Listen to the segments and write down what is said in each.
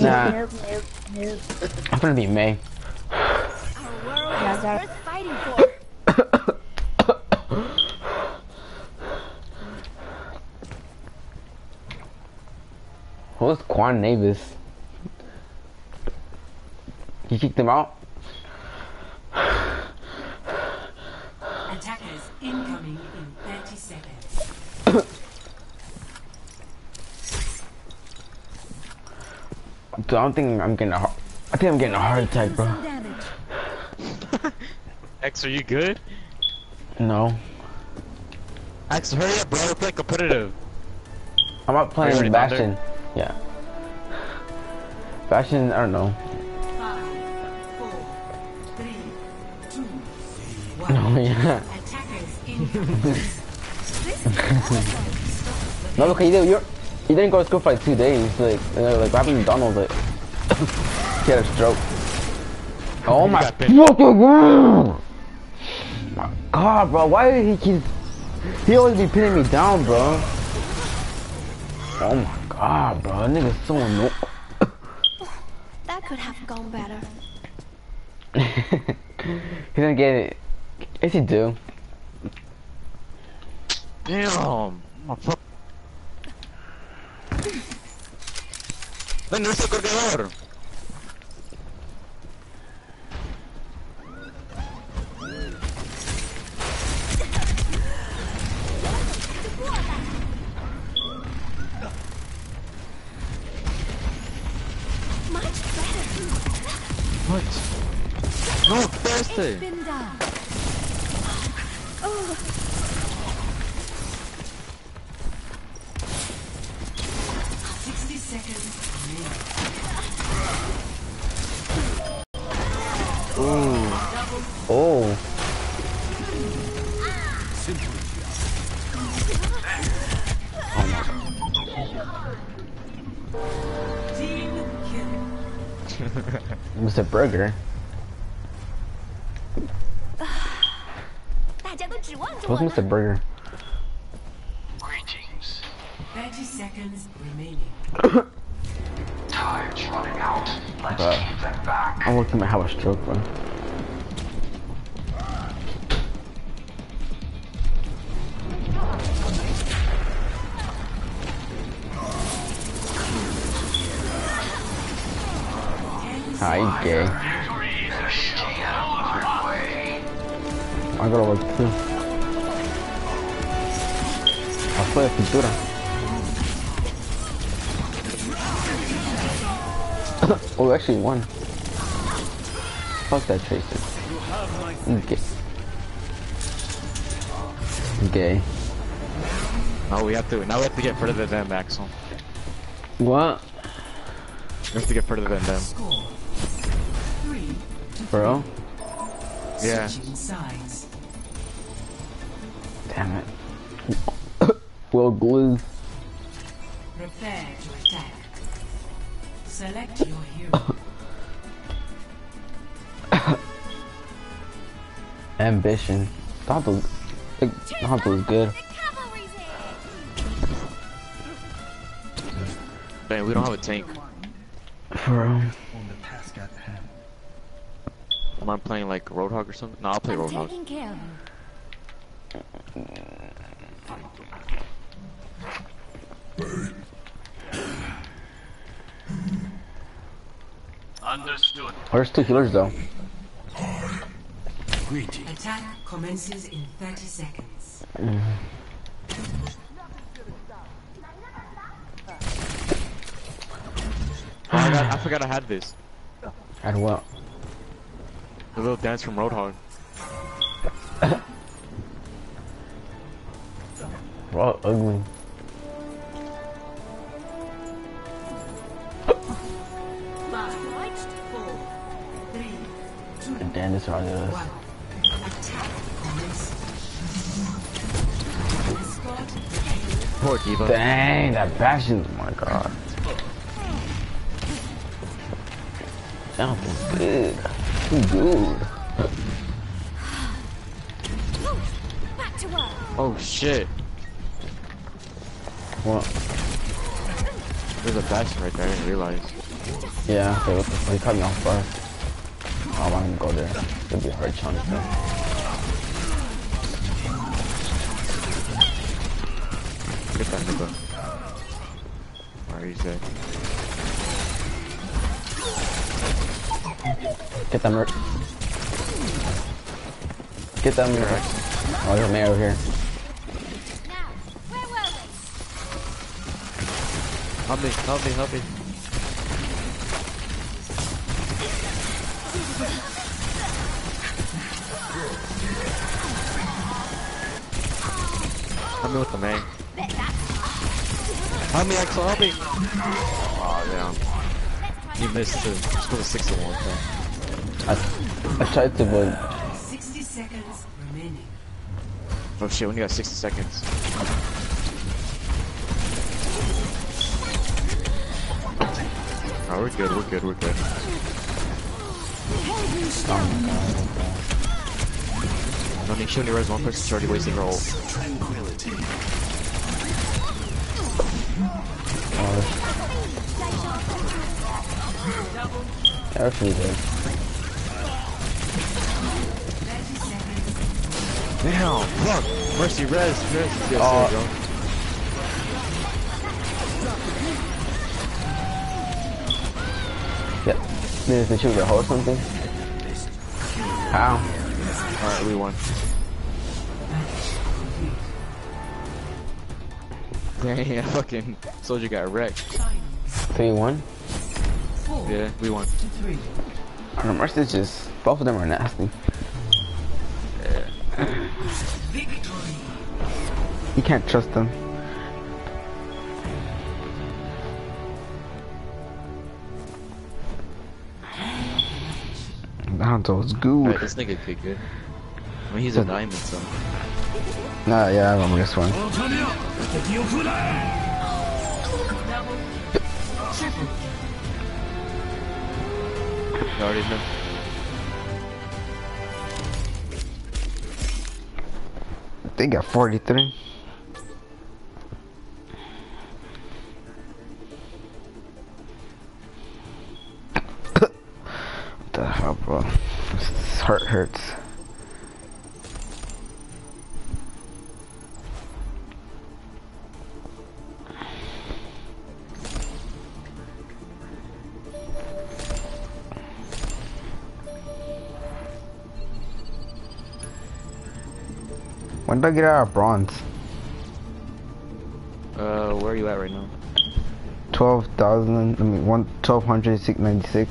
Nah. Nope, nope, nope. I'm gonna be Mei. Worth fighting for. Who's Quan Navis? You kicked him out? Attackers incoming in 30 seconds. Dude, I don't think I'm getting a heart. I think I'm getting a heart attack, bro. X, are you good? No. X, hurry up, bro. We're playing competitive. I'm not playing already down there? Bastion. Yeah. Bastion, I don't know. Five, four, three, two, one. No, yeah. Attackers incoming. No, look, you did, you're, you didn't go to school for like two days. Like, like what happened to Donald? Like, he had a stroke. Oh my fucking god! My god, bro, why did he keep? He always be pinning me down, bro. Oh my god, bro, that nigga's so annoying. That could have gone better. he didn't get it. Yes, he do. Damn. My fuck. Ven, no es el cargador. it was a burger. Wasn't burger? Greetings. 30 seconds remaining. Time's running out. Let's but keep them back. I'm looking at how a stroke went. You gay. Victory is stay out of your way. I gotta work too. I fue de pintura. oh, we actually won. Fuck that tracer. Okay. Gay. No, we have to. Now we have to get further than them, Axel. What? We have to get further than them. Score. Three to Bro? Yeah. Damn it. Will glue. Prepare to attack. Select your hero. Ambition. Thought was, I was good. The cavalry's in. Man, we don't have a tank. For real. Am I playing like Roadhog or something? No, I'll play I'm Roadhog. taking care you. Understood. Where's two healers though? Attack commences in 30 seconds. Oh, I, got, I forgot I had this. Had what? The little dance from Roadhog. We're all ugly. Five, four, three, two, And damn, this already is. one. Attack commences. Poor D.Va. Dang, that passion. Oh my god. That was good. Too good. Back to work. Oh shit. What? There's a bastion right there, I didn't realize. Yeah, okay, what the? He cut me off guard. Oh, I want him to go there. It'll be a hard chunk though. Get that nigga. Where he's dead. Get that mer- Get that mirror. Oh, there's a mayor over here. Now, where were we? Help me, help me, help me. Help me with the main. Help me, Axel, help me! Oh, damn. You missed too. Just put a 6 in one thing. I, I tried to, but 60 seconds remaining. Oh shit, when you got 60 seconds. Oh, we're good, we're good, we're good. No need shooting res one person, she's already wasting her ult. Uh, that's me. Now, fuck! Mercy, res, res. Yes, uh, there you go. Yep. Maybe if they shoot a hole or something. How? Alright, we won. Damn, fucking soldier got wrecked. 3 1? Yeah, we won. I don't just both of them are nasty. Victory. You can't trust them. Hanzo's good. Alright, this nigga could good. I mean, he's a diamond, so. Nah, yeah, I remember this one. You already know. They got 43. what the hell, bro? This heart hurts. I get out of bronze? Uh, where are you at right now? 12,000, I mean, one, 1296.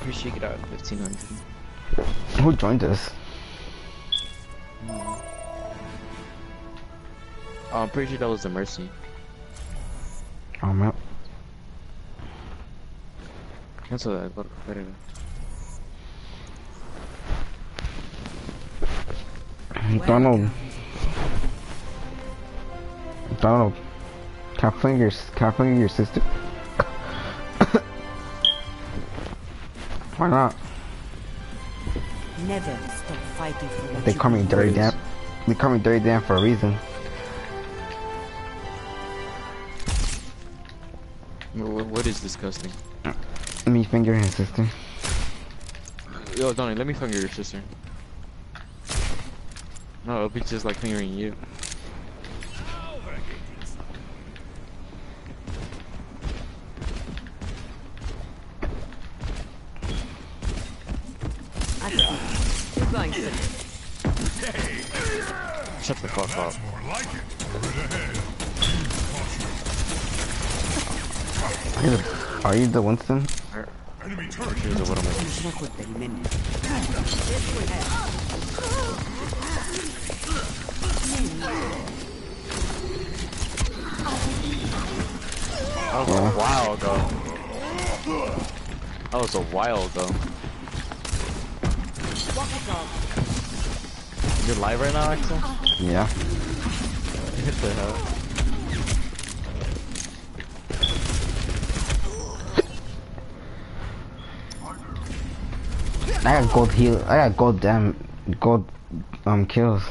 Pretty sure you get out at 1500. Who joined us? Oh, I'm pretty sure that was the Mercy. Oh, man. Cancel that, but whatever. Donald. Donald. Can I finger, can I finger your sister? Why not? Never stop fighting for what They you call me Dirty Please. Dan. They call me Dirty Dan for a reason. What is disgusting? Let Me finger his sister. Yo, Donnie, let me finger your sister. No, it'll be just like fingering you. You're going to Shut the fuck up. Are you the, are you the Winston? Here's a little bit. That was a while ago. That was a while ago. You're live right now, Axel? Yeah. What the hell? I got gold heal. I got gold damn gold um kills.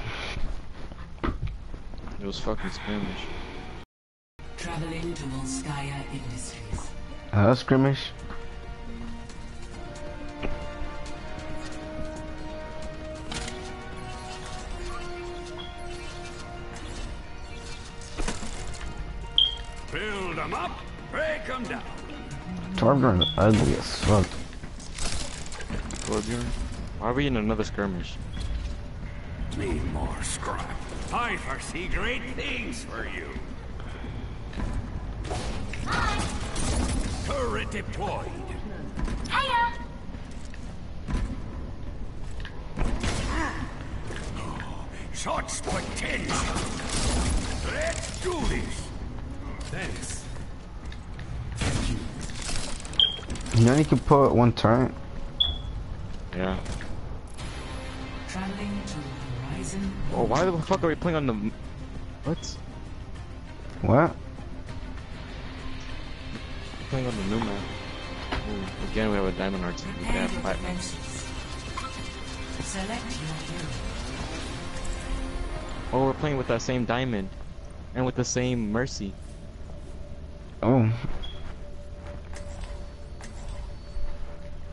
It was fucking skirmish. Traveling to Volskaya Industries. Uh, skirmish. Build 'em up, break 'em down. Torbjorn is ugly as fuck. Torbjorn? Why are we in another skirmish? Need more scrap. I foresee great things for you. Turret deployed. Hiya! Such potential. Let's do this. Thanks. You know you can put one turret. Yeah. Traveling to Horizon. Oh, why the fuck are we playing on the... What? What? playing on the new map. Ooh, again, we have a diamond heart team. We Prepare have your five. defenses. Select your hero. Oh, we're playing with that same diamond. And with the same mercy. Oh.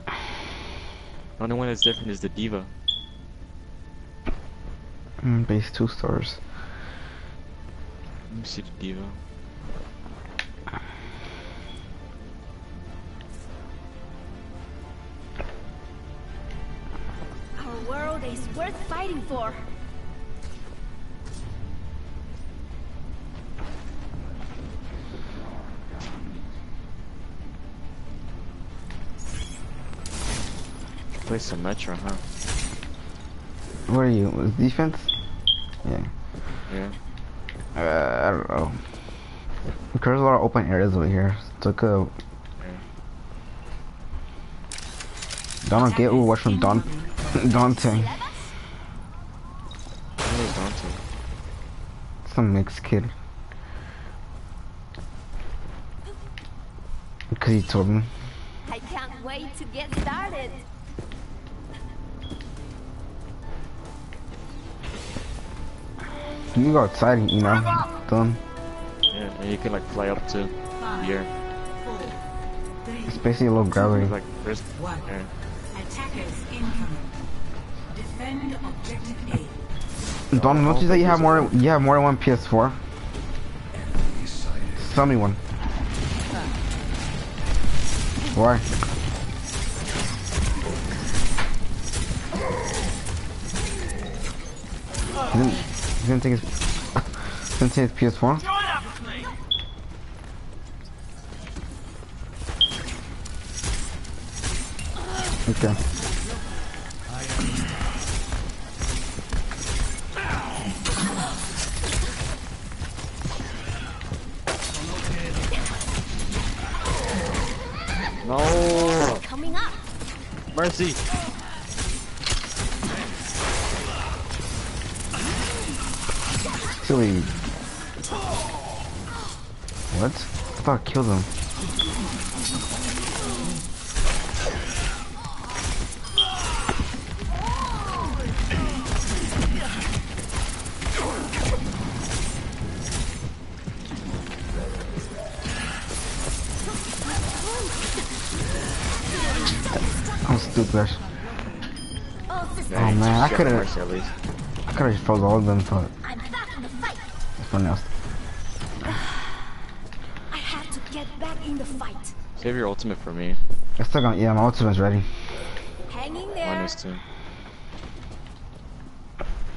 The only one that's different is the D.Va. Mm, base two stars. Let me see the D.Va. Our world is worth fighting for. Play some Metro, huh? What are you? Defense? Yeah. Yeah. Uh, I don't know. There's a lot of open areas over here. Took a. Don't get Overwatch from Don Dante. Where is Dante? Some mixed kid. Because he told me. You go outside, you know. Done. Yeah, and you can like fly up to here. It's basically a little gravity. It's like first. Yeah. Attackers incoming. Defend objective A. Don, don't you say you have more? You have more than one PS4? Tell me one. Why? He didn't, he didn't take his, didn't take his PS4? Okay. No! Coming up. Mercy! Silly. What? I thought I killed him. I'm stupid. Oh, man, I could've- Mercy at least. I could've just froze all of them, but I'm back in the fight. Something else. I have to get back in the fight. Save your ultimate for me. I still got, yeah, my ultimate's ready. Hanging there. Minus two.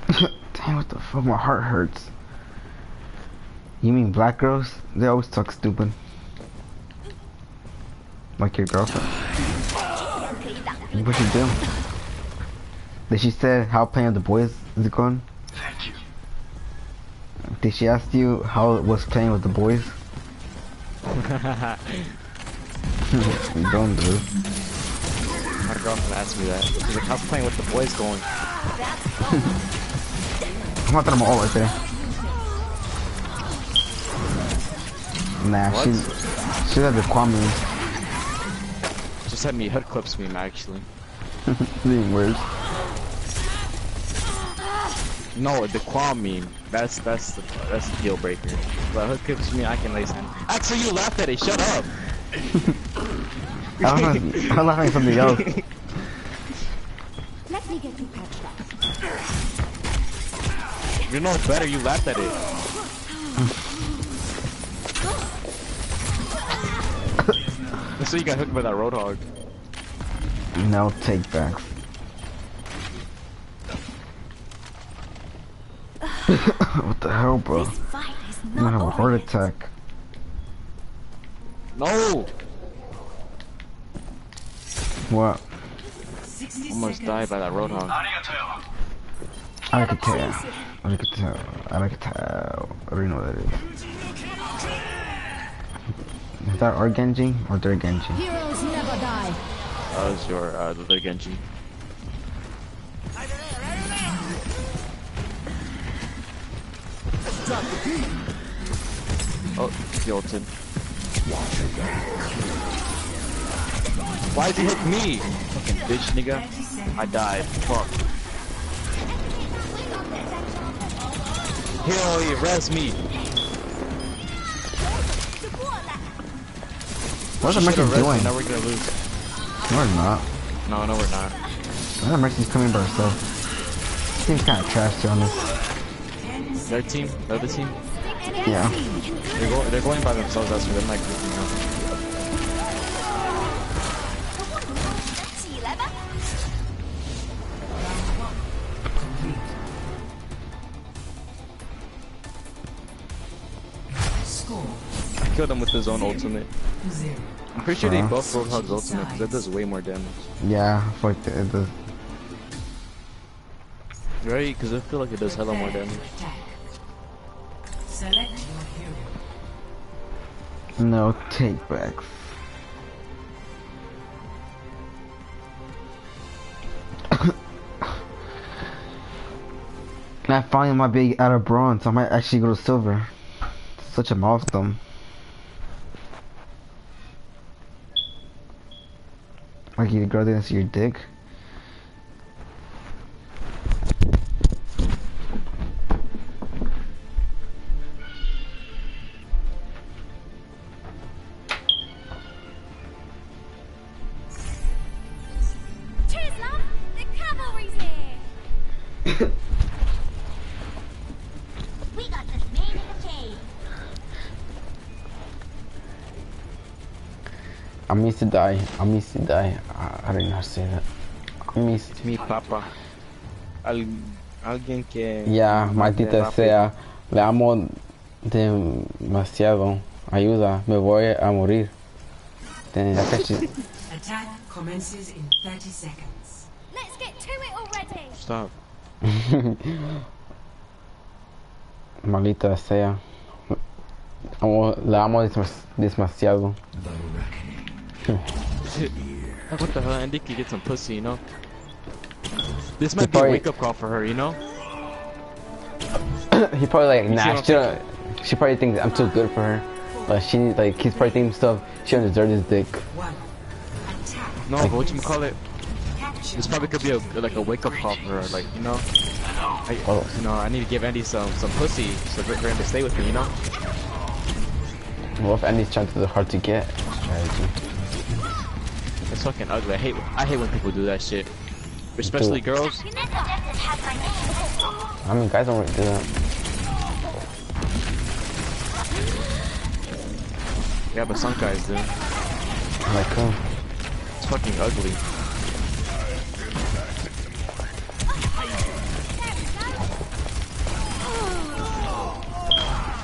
Dang, what the fuck? My heart hurts. You mean black girls? They always talk stupid. Like your girlfriend. What she do? Did she say how playing the boys is it going? Did she ask you how it was playing with the boys? don't do. My girlfriend asked me that. She's like, how's playing with the boys going? I'm gonna throw them all right there. Nah, What? she she had the Kwame. Just had me hood clips me, actually. Being worse. No, the qual meme. That's that's the that's the deal breaker. But hook kicks me, I can lace him. Actually, you laughed at it. Shut up. I'm, not, I'm laughing at something else. Let me get you patched up. You know better. You laughed at it. so you got hooked by that roadhog. No take backs. what the hell, bro? This fight is I'm gonna have a heart attack. No. What? Almost died by that roadhog. I could tell. I could tell. I could tell. I already know what that is. Is that our Genji or their Genji? Heroes never die. That was your uh, the Genji. Oh, Jolton. Why'd you hit me? Fucking bitch, nigga. I died. Fuck. Hell yeah, res me. What's the Mercy Should've res me, doing? Now we're gonna lose. No, we're not. No, no, we're not. That Mercy's coming by herself. Seems kind of trash, to be honest. Their team, they're team. Yeah. They're, go they're going by themselves, that's what they're like grouping up. Kill him with his own ultimate. I'm pretty sure uh, they buff Roadhog's ultimate because that does way more damage. Yeah, fuck the. Right, because I feel like it does hella more damage. No take backs. And I finally might be out of bronze. I might actually go to silver. Such a milestone. Like you grow this your dick. I'm used to die. I'm used to die. I, I how to say that. Used to Mi papa. Al alguien que. Ya, mande maldita sea. Le amo demasiado. Ayuda, me voy a morir. I Attack commences in 30 seconds. Let's get to it already. Stop. maldita sea. Amo, le amo demas- demasiado. Like, what the hell? Andy could get some pussy, you know? This might be a wake up call for her, you know? he probably like, see what nah, I'm she, don't, she probably thinks I'm too good for her. Like she, like he's probably thinking stuff. She don't deserve this dick. One. Attack. No, but what you call it? This probably could be a, like a wake up call for her, like, you know? I, Oh. you know, I need to give Andy some, some pussy so for for him to stay with me, you know? What if Andy's trying to hard to get strategy? It's fucking ugly. I hate, I hate when people do that shit. Especially girls. You never have my name. I mean, guys don't really do that. Yeah, but some guys do. Like, oh, It's fucking ugly.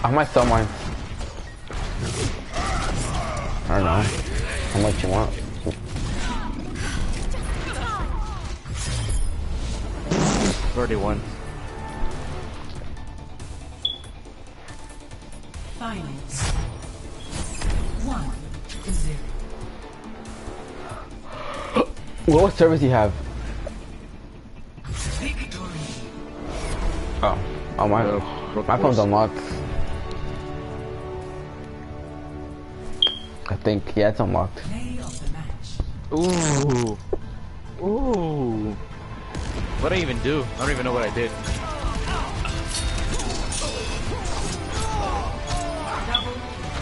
I might sell mine. I don't know. How much you want? Already won. Finals. One to zero. What service do you have? Victory. Oh, oh my, Uh, my phone's force. unlocked. I think, yeah, it's unlocked. Play of the match. Ooh. What did I even do? I don't even know what I did.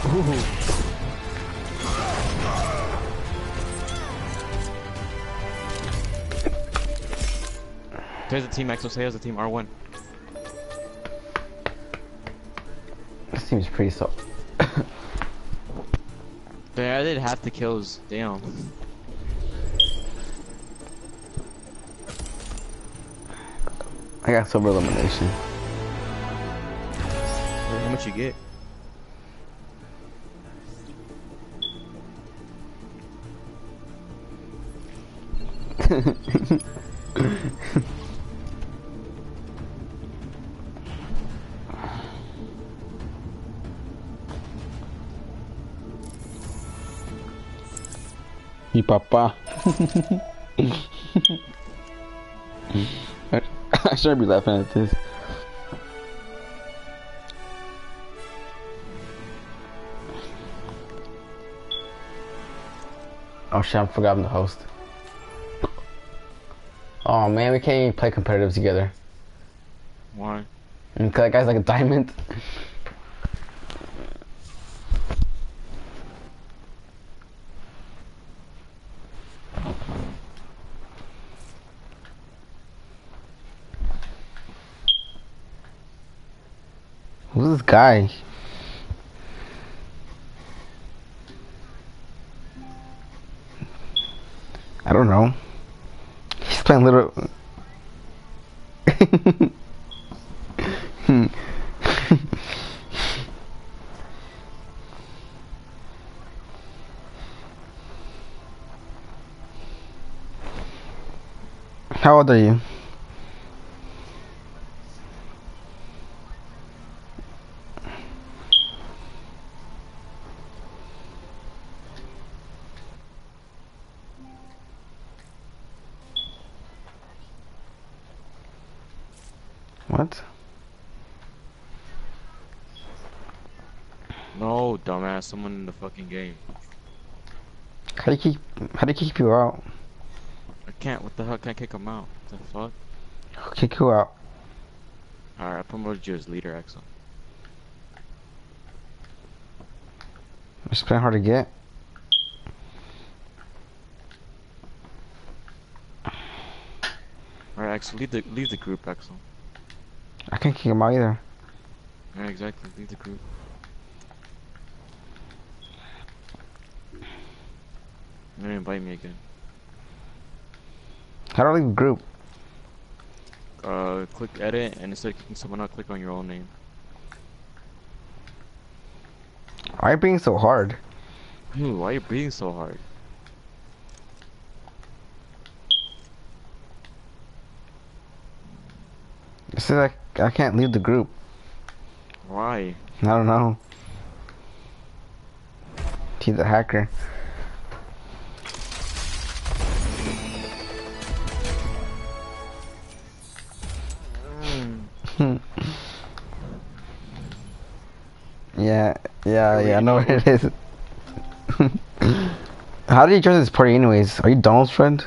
Ooh. There's a team Axel as a team R1. This team's pretty soft. yeah, I did half the kills. Damn. I got silver elimination. Wait, How much you get? Mi papá. I shouldn't be laughing at this. Oh shit, I forgot I'm the host. Oh man, we can't even play competitive together. Why? Mm, and that guy's like a diamond. Who's this guy? I don't know. He's playing little. Hmm. How old are you? What? No, dumbass. Someone in the fucking game. How do you keep? How do you keep you out? I can't. What the hell? Can't kick him out. What the fuck? Who kick you out? Alright, I promoted you as leader, Axel. It's been hard to get. Alright, Exo, leave the leave the group, Exo. I can't kick him out either. Yeah, exactly. Leave the group. You're gonna invite me again. How do I leave the group? Uh, click edit, and instead of kicking someone out, click on your own name. Why are you being so hard? Ooh, why are you being so hard? It says I, I can't leave the group. Why? I don't know. He's a hacker. Hmm. yeah, yeah, yeah, I know what it is. How did you join this party anyways? Are you Donald's friend?